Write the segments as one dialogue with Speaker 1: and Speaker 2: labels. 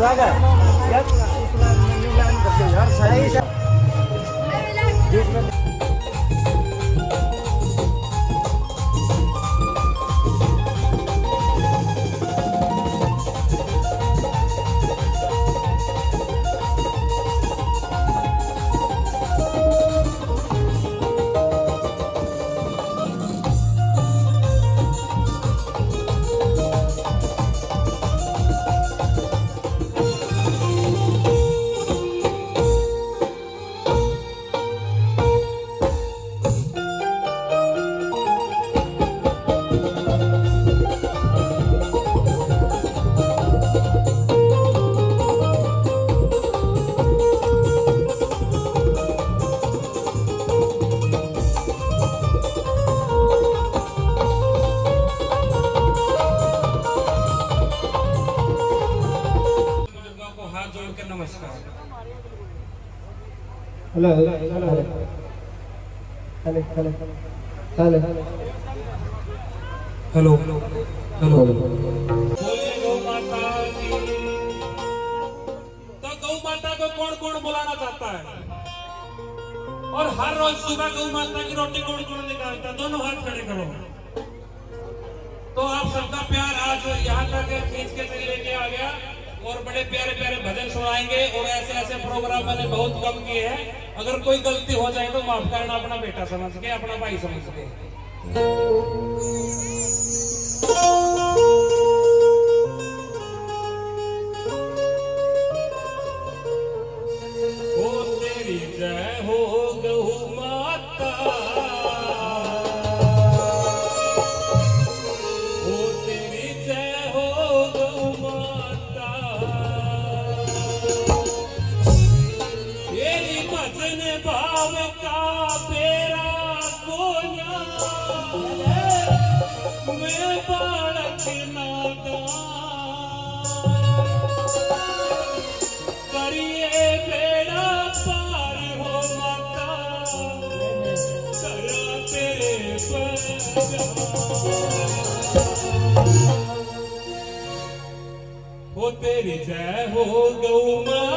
Speaker 1: Luaga. Ya, usulan menyulam kerja. Saya
Speaker 2: कौन बुलाना चाहता है? और हर रोज सुबह गौ माता की रोटी कौन कौन निकालता दोनों हाथ खड़े करो। तो आप सबका प्यार आज यहाँ तक खींच के लेके आ गया। और बड़े प्यारे प्यारे भजन सुनाएँगे और ऐसे ऐसे प्रोग्राम मैंने बहुत कम किए हैं। अगर कोई गलती हो जाए तो माफ़ करना, अपना बेटा समझ के, अपना भाई समझ के। ಹೋಗೌ ಮಾ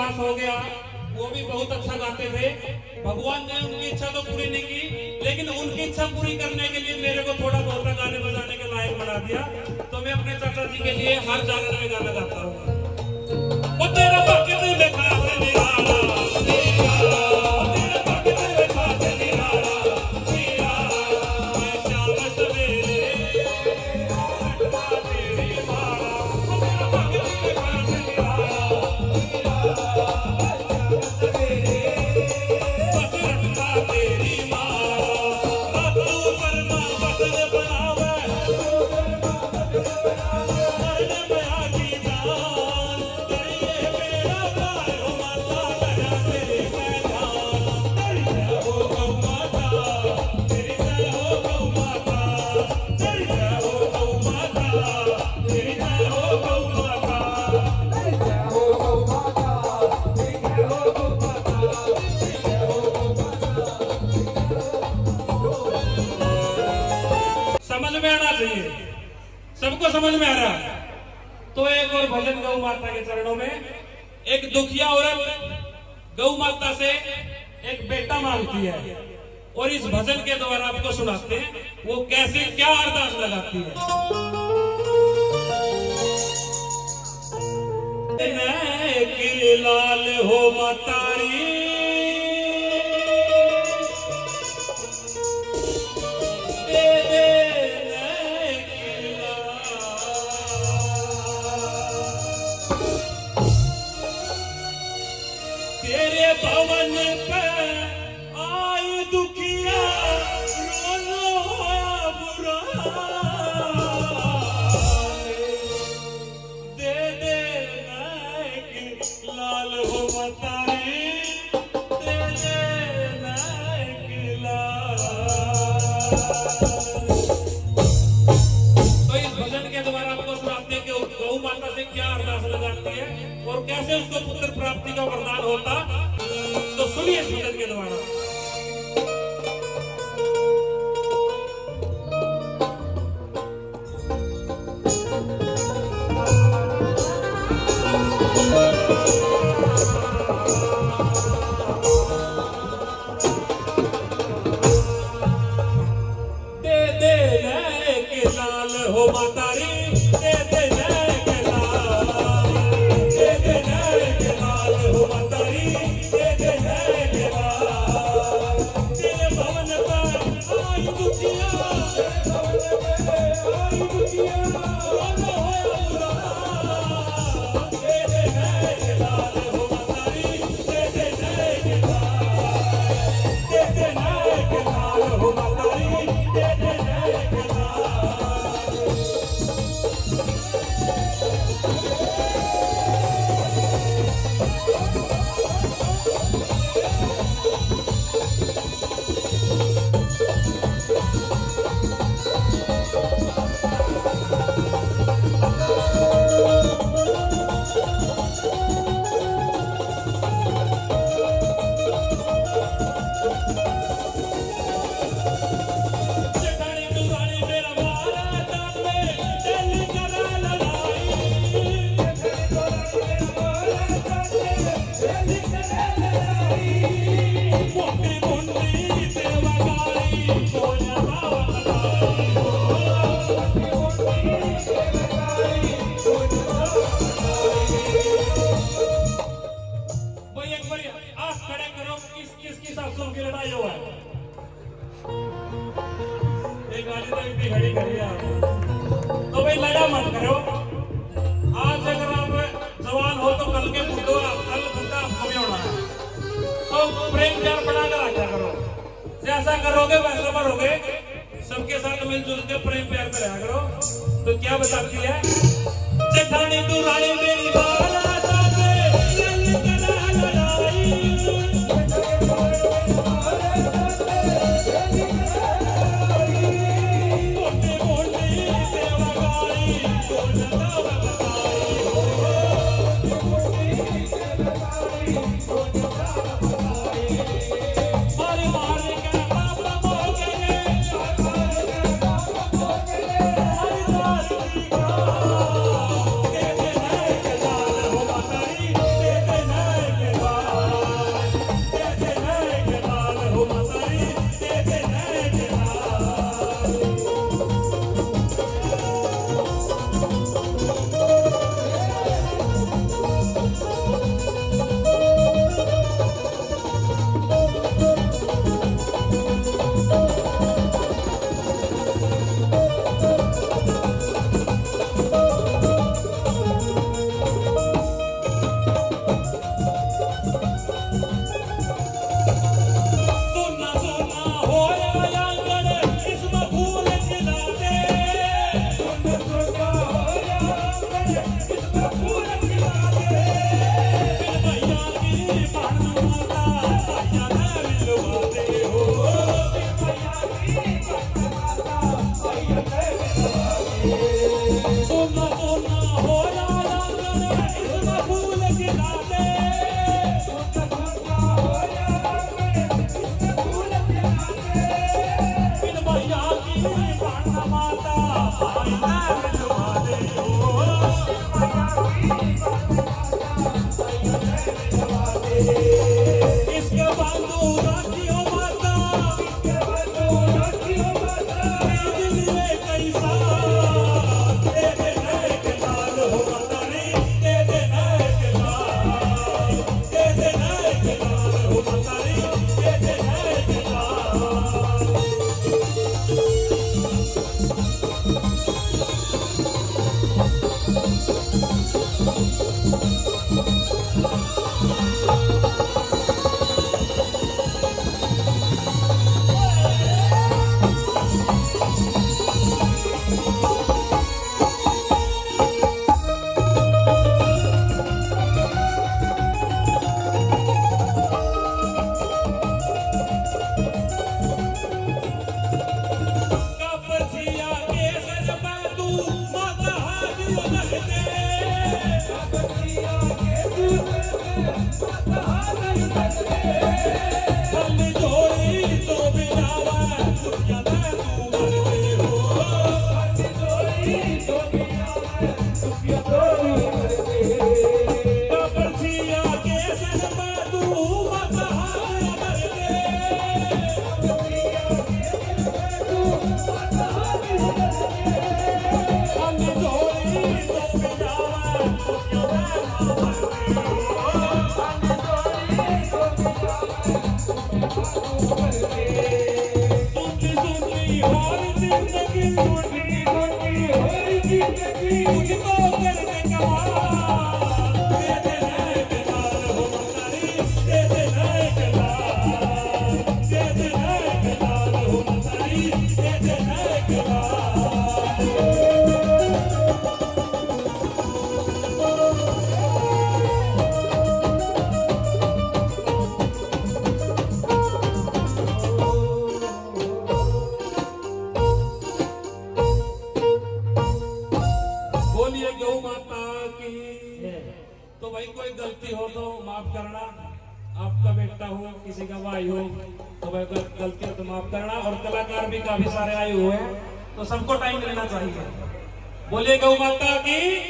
Speaker 2: स्वर्गवास हो गया। वो भी बहुत अच्छा गाते थे। भगवान ने उनकी इच्छा तो पूरी नहीं की, लेकिन उनकी इच्छा पूरी करने के लिए मेरे को थोड़ा बहुत गाने बजाने के लायक बना दिया। तो मैं अपने चाचा जी के लिए हर जागरण में गाना गाता हूँ। तेरा सबको समझ में आ रहा है? तो एक और भजन गौ माता के चरणों में, एक दुखिया औरत गौ माता से एक बेटा मांगती है। और इस भजन के द्वारा आपको सुनाते हैं, वो कैसे क्या अरदास लगाती है। लाल हो मतारी भवन पे आई दुखिया दे दे लाल हो मतारी। दे दे तो इस भजन के द्वारा आपको सुनाते कि गौ माता से क्या अरदास लगाती है? और कैसे उसको पुत्र प्राप्ति का वरदान होता? तो प्रेम प्यार बनाकर रखा करो। जैसा करोगे वैसा भरोगे सबके साथ मिलजुल के प्रेम प्यार में रहा करो। तो क्या बताती है? जेठानी तू रानी मेरी बाला Yeah. सबको टाइम मिलना चाहिए। बोलिए गौ माता की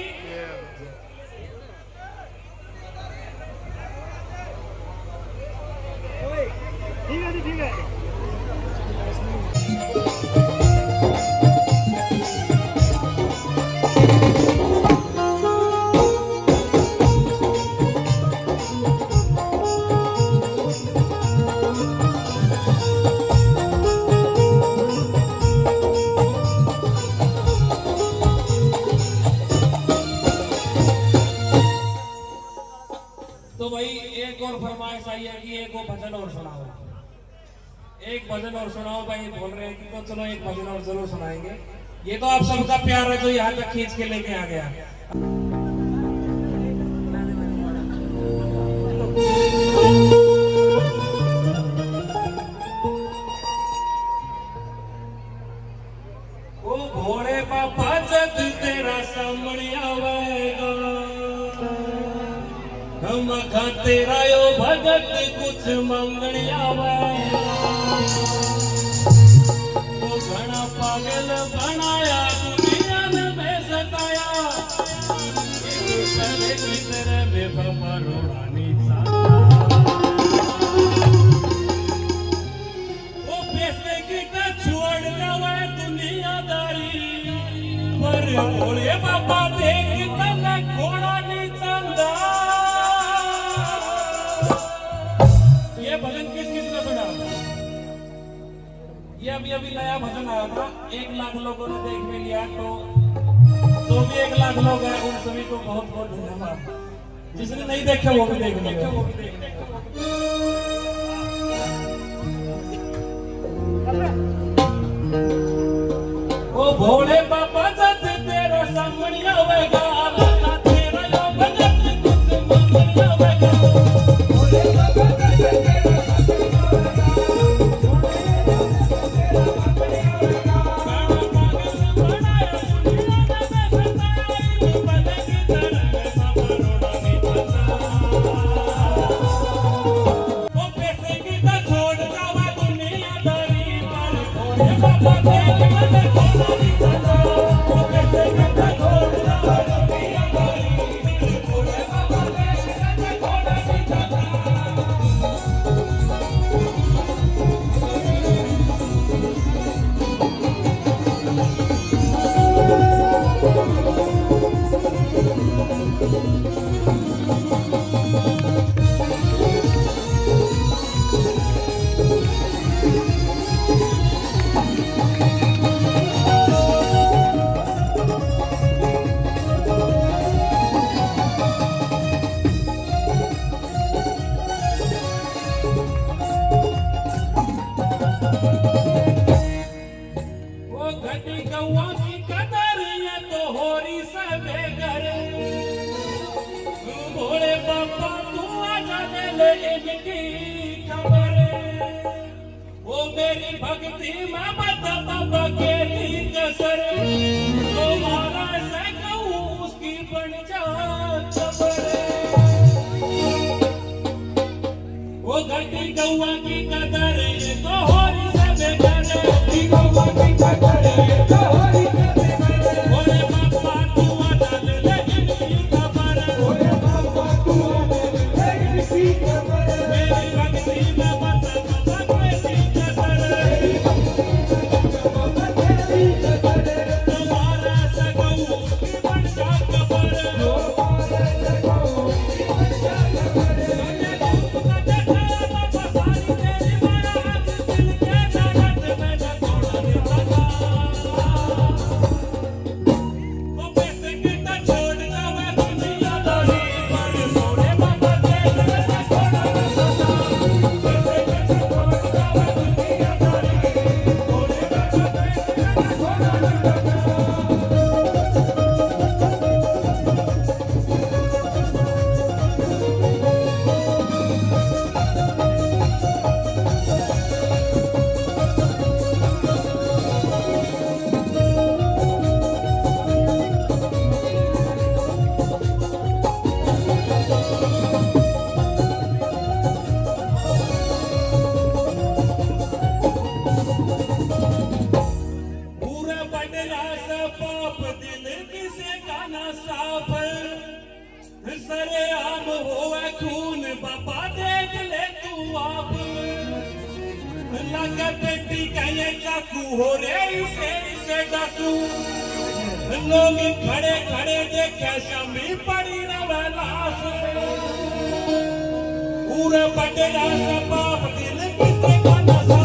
Speaker 2: सुनाओ भाई, बोल रहे हैं कि तो चलो एक भजन और ज़रूर सुनाएँगे। ये तो आप सबका प्यार है जो यहाँ तक खींच के लेके आ गया। तेरा यो भगत कुछ मंगने अभी अभी नया भजन आया था, एक लाख लोगों ने देख भी लिया तो तो भी एक लाख लोग हैं, उन सभी को बहुत बहुत धन्यवाद। जिसने नहीं देखा, वो भी देख लेगा। वो भी देख लेगा ओ भोले बाबा जद तेरा सामने आवेगा भोले तू आजा दे ले इनकी खबर वो मेरी भक्ति में बता बाबा के दी कसर तो से कहूँ उसकी बन जा खबर वो घटी गौआ की कदर तो होरी सबे घर घटी गौआ की कदर तो होरी सबे लोग खड़े खड़े देखे शमी पड़ी रवे लाश पूरे बडला सा पाप दिल किसे का ना साफ़